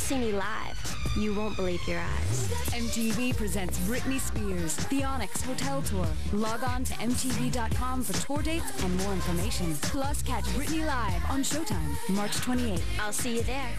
see me live, you won't believe your eyes. MTV presents Britney Spears, the Onyx Hotel Tour. Log on to MTV.com for tour dates and more information. Plus, catch Britney live on Showtime, March 28th. I'll see you there.